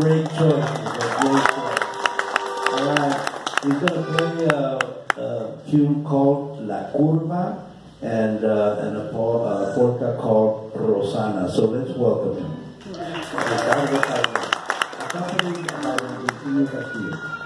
Great choice. Great choice. Uh, All right. We're going to play a, a tune uh, uh, called La Curva and, uh, and a, po- a polka called Rosana. So let's welcome him. Ricardo accompanied by Virginia Castillo.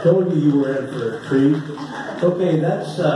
I told you you were in for a treat. Okay, that's. Uh